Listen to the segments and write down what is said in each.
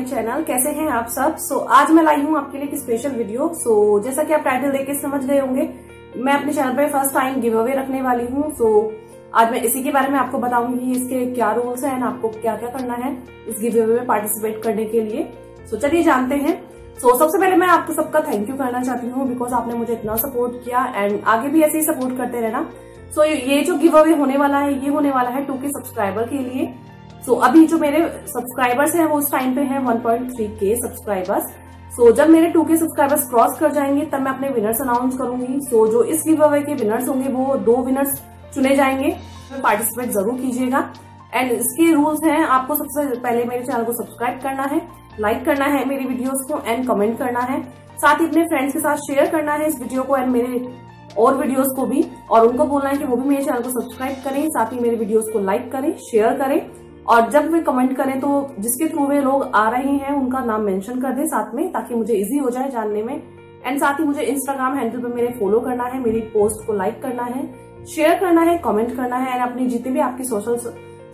My channel. कैसे हैं आप सब? सो so, आज मैं लाई हूँ आपके लिए एक स्पेशल वीडियो सो so, जैसा कि आप टाइटल देख के समझ गए होंगे मैं अपने चैनल पे फ़र्स्ट टाइम गिव अवे रखने वाली हूँ। सो so, आज मैं इसी के बारे में आपको बताऊँगी इसके क्या रूल्स हैं आपको क्या क्या करना है इस गिव अवे में पार्टिसिपेट करने के लिए। सो so, चलिए जानते हैं। सो so, सबसे पहले मैं आपको सबका थैंक यू करना चाहती हूँ बिकॉज़ आपने मुझे इतना सपोर्ट किया एंड आगे भी ऐसे ही सपोर्ट करते रहना। सो so, ये जो गिव अवे होने वाला है ये होने वाला है टू के सब्सक्राइबर के लिए। सो so, अभी जो मेरे सब्सक्राइबर्स हैं वो उस टाइम पे हैं 1.3 के सब्सक्राइबर्स सो जब मेरे टू के सब्सक्राइबर्स क्रॉस कर जाएँगे तब मैं अपने विनर्स अनाउंस करूँगी। सो so, जो इस गिव अवे के विनर्स होंगे वो दो विनर्स चुने जाएँगे। पार्टिसिपेट ज़रूर कीजिएगा। एंड इसके रूल्स हैं आपको सबसे पहले मेरे चैनल को सब्सक्राइब करना है लाइक करना है मेरी वीडियोस को एंड कमेंट करना है। साथ ही अपने फ्रेंड्स के साथ शेयर करना है इस वीडियो को एंड मेरे और वीडियोस को भी। और उनको बोलना है कि वो भी मेरे चैनल को सब्सक्राइब करें। साथ ही मेरे वीडियोस को लाइक करें शेयर करें। और जब वे कमेंट करें तो जिसके थ्रू वे लोग आ रहे हैं उनका नाम मेंशन कर दें साथ में ताकि मुझे इजी हो जाए जानने में। एंड साथ ही मुझे इंस्टाग्राम हैंडल पे मेरे फॉलो करना है मेरी पोस्ट को लाइक करना है शेयर करना है कमेंट करना है एंड अपनी जितने भी आपकी सोशल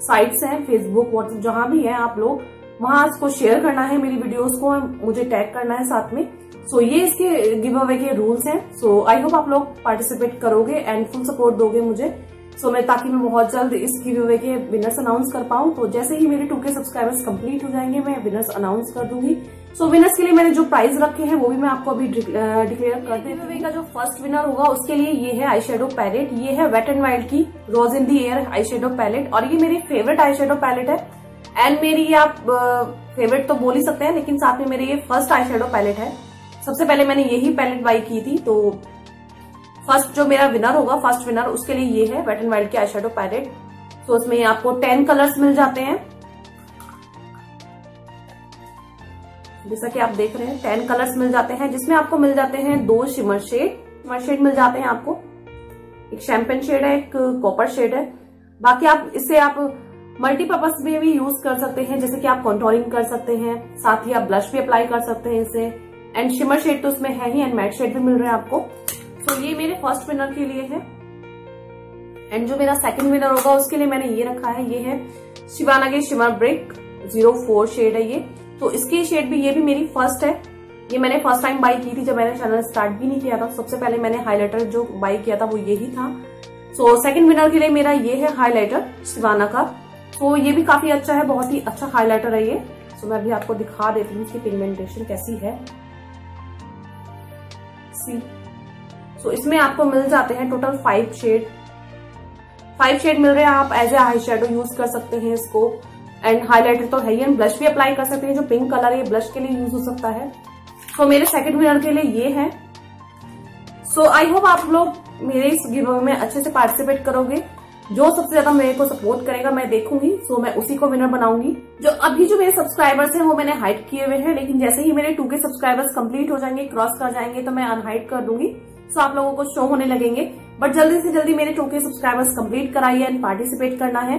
साइट्स हैं फेसबुक व्हाट्सएप जहाँ भी है आप लोग वहाँ इसको शेयर करना है मेरी वीडियोस को मुझे टैग करना है साथ में। सो so, ये इसके गिव अवे के रूल्स हैं। सो आई होप आप लोग पार्टिसिपेट करोगे एंड फुल सपोर्ट दोगे मुझे। सो मैं ताकि मैं बहुत जल्द इस गिव के विनर्स अनाउंस कर पाऊँ तो जैसे ही मेरे टू के सब्सक्राइबर्स कंप्लीट हो जाएँगे मैं विनर्स अनाउंस कर दूँगी। सो so, विनर्स के लिए मैंने जो प्राइज रखे हैं वो भी मैं आपको अभी डिक्लेयर कर दी गिव का जो फ़र्स्ट विनर होगा उसके लिए ये है आई शेडो पैलेट ये है वेट एंड वाइल्ड की rose in the air eye shadow palette और ये मेरी फेवरेट आई शेडो पैलेट है। एंड मेरी आप फेवरेट तो बोल ही सकते हैं लेकिन साथ में मेरे ये फ़र्स्ट आई शेडो पैलेट है। सबसे पहले मैंने यही पैलेट बाई की थी तो फ़र्स्ट जो मेरा विनर होगा फ़र्स्ट विनर उसके लिए ये है वेट एंड वाइल्ड की आई पैलेट तो उसमें आपको टेन कलर्स मिल जाते हैं। जैसा कि आप देख रहे हैं टेन कलर्स मिल जाते हैं, जिसमें आपको मिल जाते हैं दो शिमर शेड शिमर शेड मिल जाते हैं आपको। एक शैम्पेन शेड है, एक कॉपर शेड है। बाकी आप इससे आप मल्टीपर्पज में भी यूज़ कर सकते हैं, जैसे कि आप कॉन्टोरिंग कर सकते हैं, साथ ही आप ब्लश भी अप्लाई कर सकते हैं इसे। एंड शिमर शेड तो उसमें है ही एंड मैट शेड भी मिल रहे हैं आपको। तो ये मेरे फ़र्स्ट विनर के लिए है। एंड जो मेरा सेकंड विनर होगा उसके लिए मैंने ये रखा है ये है शिवाना के shimmer brick zero four shade है ये। तो इसकी शेड भी ये भी मेरी फ़र्स्ट है। ये मैंने फ़र्स्ट टाइम बाई की थी जब मैंने चैनल स्टार्ट भी नहीं किया था। सबसे पहले मैंने हाईलाइटर जो बाई किया था वो यही था। सो so, सेकंड विनर के लिए मेरा ये है हाईलाइटर शिवाना का। तो ये भी काफ़ी अच्छा है बहुत ही अच्छा हाईलाइटर है ये। सो so, मैं अभी आपको दिखा देती हूँ इसकी पिगमेंटेशन कैसी है। सी सो इसमें आपको मिल जाते हैं total five shade five shade मिल रहे हैं आप as a eye shadow use कर सकते हैं इसको। एंड हाईलाइटर तो है ही एंड ब्लश भी अप्लाई कर सकते हैं जो पिंक कलर है ब्लश के लिए यूज़ हो सकता है। सो so, मेरे सेकंड विनर के लिए ये है। सो आई होप आप लोग मेरे इस गिव में अच्छे से पार्टिसिपेट करोगे जो सबसे ज़्यादा मेरे को सपोर्ट करेगा मैं देखूँगी। सो मैं उसी को विनर बनाऊँगी। जो अभी जो मेरे सब्सक्राइबर्स हैं वो मैंने हाइट किए हुए हैं लेकिन जैसे ही मेरे टू के सब्सक्राइबर्स कंप्लीट हो जाएँगे क्रॉस कर जाएँगे तो मैं अनहाइट कर दूँगी। सो आप लोगों को शो होने लगेंगे। बट जल्दी से जल्दी मेरे टू सब्सक्राइबर्स कंप्लीट कराइए एंड पार्टिसिपेट करना है।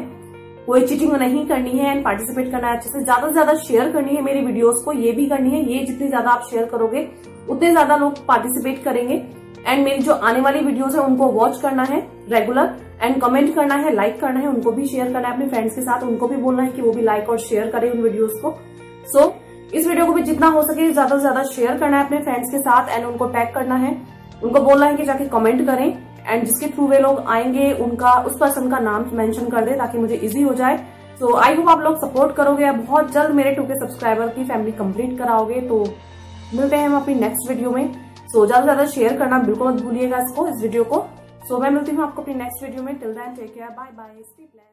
कोई चीटिंग नहीं करनी है एंड पार्टिसिपेट करना है। अच्छे से ज़्यादा से ज़्यादा शेयर करनी है मेरी वीडियोस को। ये भी करनी है। ये जितनी ज़्यादा आप शेयर करोगे उतने ज़्यादा लोग पार्टिसिपेट करेंगे। एंड मेरी जो आने वाली वीडियोस है उनको वॉच करना है रेगुलर एंड कमेंट करना है लाइक करना है उनको भी शेयर करना है अपने फ्रेंड्स के साथ। उनको भी बोलना है कि वो भी लाइक और शेयर करें उन वीडियोस को। सो so, इस वीडियो को भी जितना हो सके ज़्यादा से ज़्यादा शेयर करना है अपने फ्रेंड्स के साथ एंड उनको टैग करना है। उनको बोलना है कि जाके कमेंट करें एंड जिसके थ्रू वे लोग आएँगे उनका उस पर्सन का नाम मेंशन कर दे ताकि मुझे इजी हो जाए। सो आई होप आप लोग सपोर्ट करोगे बहुत जल्द मेरे टू के सब्सक्राइबर की फैमिली कंप्लीट कराओगे तो मिलते हैं हम अपनी नेक्स्ट वीडियो में। सो ज़्यादा से ज़्यादा शेयर करना बिल्कुल मत भूलिएगा इसको इस वीडियो को। सो so, मैं मिलती हूँ आपको अपनी नेक्स्ट वीडियो में। Till then take care bye bye